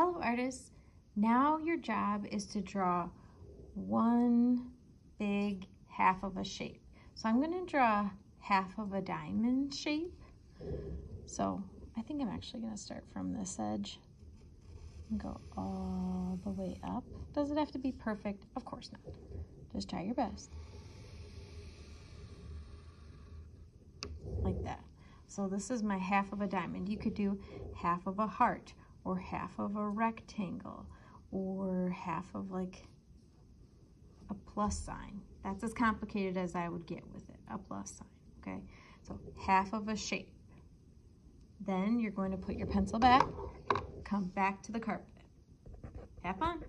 Hello artists, now your job is to draw one big half of a shape. So I'm going to draw half of a diamond shape. So I think I'm actually going to start from this edge and go all the way up. Does it have to be perfect? Of course not. Just try your best. Like that. So this is my half of a diamond. You could do half of a heart or half of a rectangle or half of like a plus sign. That's as complicated as I would get with it, a plus sign, okay? So half of a shape. Then you're going to put your pencil back, come back to the carpet. Have fun.